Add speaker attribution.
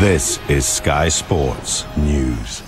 Speaker 1: This is Sky Sports News.